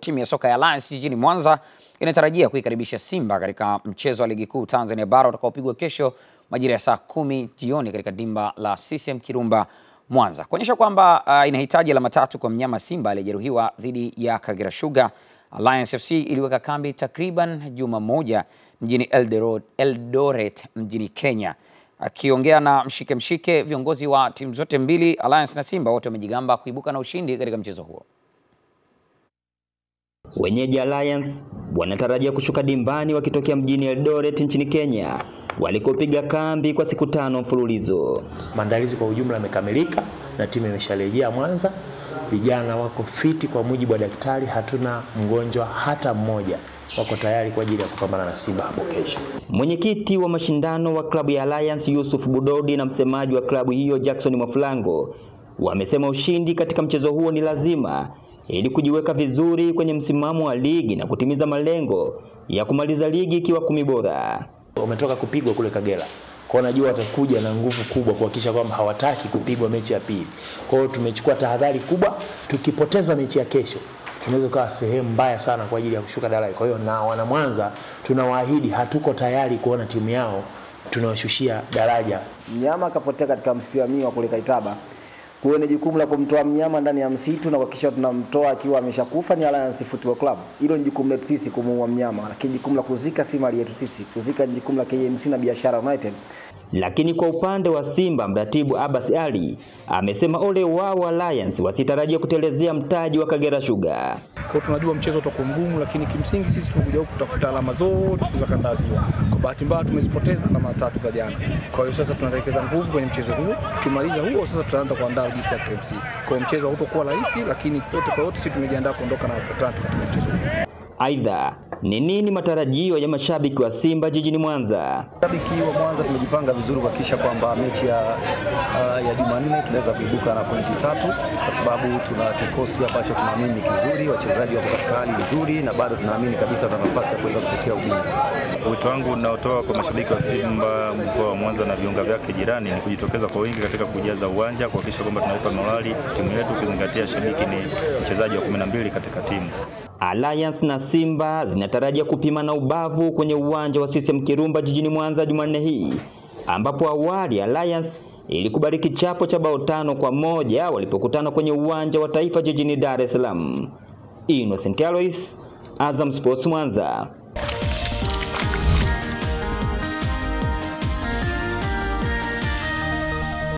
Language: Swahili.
Timu ya soka ya Alliance jijini Mwanza inatarajia kuikaribisha Simba katika mchezo wa ligi kuu Tanzania bara utakaopigwa kesho majira ya saa kumi jioni katika dimba la CCM Kirumba Mwanza, kuonyesha kwamba uh, inahitaji alama tatu kwa mnyama Simba aliyejeruhiwa dhidi ya Kagera Sugar. Alliance FC iliweka kambi takriban juma moja mjini Eldoret, Eldoret mjini Kenya. Akiongea na mshike mshike, viongozi wa timu zote mbili Alliance na Simba wote wamejigamba kuibuka na ushindi katika mchezo huo. Wenyeji Alliance wanatarajia kushuka dimbani wakitokea mjini Eldoret nchini Kenya walikopiga kambi kwa siku tano mfululizo. Maandalizi kwa ujumla yamekamilika na timu imesharejea Mwanza. Vijana wako fiti kwa mujibu wa daktari, hatuna mgonjwa hata mmoja. Wako tayari kwa ajili ya kupambana na Simba hapo kesho. Mwenyekiti wa mashindano wa klabu ya Alliance Yusuf Budodi na msemaji wa klabu hiyo Jackson Mwafulango wamesema ushindi katika mchezo huo ni lazima ili kujiweka vizuri kwenye msimamo wa ligi na kutimiza malengo ya kumaliza ligi ikiwa kumi bora. Wametoka kupigwa kule Kagera, kwa najua watakuja na nguvu kubwa kuhakikisha kwamba hawataki kupigwa mechi ya pili. Kwa hiyo tumechukua tahadhari kubwa, tukipoteza mechi ya kesho tunaweza kuwa sehemu mbaya sana kwa ajili ya kushuka daraja. Kwa hiyo na wana Mwanza tunawaahidi, hatuko tayari kuona timu yao tunawashushia daraja. Mnyama akapotea katika msitu wa miwa kule Kaitaba. Kwa ni jukumu la kumtoa mnyama ndani ya msitu na kuhakikisha tunamtoa akiwa ameshakufa ni Alliance Football Club. Hilo ni jukumu letu sisi kumuua mnyama, lakini jukumu la kuzika si mali yetu sisi. Kuzika ni jukumu la KMC na Biashara United. Lakini kwa upande wa Simba, mratibu Abbas Ali amesema ole wao Alliance wasitarajia kutelezea mtaji wa Kagera Sugar. Kwa tunajua mchezo utakuwa mgumu, lakini kimsingi sisi tumekuja huku kutafuta alama zote za kanda ya Ziwa. Kwa bahati mbaya tumezipoteza alama tatu za jana. Kwa hiyo sasa tunaelekeza nguvu kwenye mchezo huo. Tukimaliza huo sasa tutaanza kuandaa jinsi ya KMC. Kwa mchezo hautakuwa rahisi, lakini yote kwa yote sisi tumejiandaa kuondoka na tatu katika mchezo huo. Aidha, ni nini matarajio ya mashabiki wa Simba jijini Mwanza? Mashabiki wa Mwanza tumejipanga vizuri kuhakikisha kwamba mechi ya, uh, ya Jumanne tunaweza kuibuka na pointi tatu, kwa sababu tuna kikosi ambacho tunaamini ni kizuri, wachezaji wako katika hali nzuri, na bado tunaamini kabisa tuna nafasi ya kuweza kutetea ubingwa. Wito wangu unaotoa kwa mashabiki wa Simba mkoa wa Mwanza na viunga vyake jirani ni kujitokeza kwa wingi katika kujaza uwanja, kuhakikisha kwamba tunaipa morali timu yetu, ukizingatia shabiki ni mchezaji wa 12 katika timu. Alliance na Simba zinatarajia kupimana ubavu kwenye uwanja wa CCM Kirumba jijini Mwanza Jumanne hii, ambapo awali Alliance ilikubali kichapo cha bao tano kwa moja walipokutana kwenye uwanja wa Taifa jijini Dar es Salaam. Innocent Alois, Azam Sports Mwanza.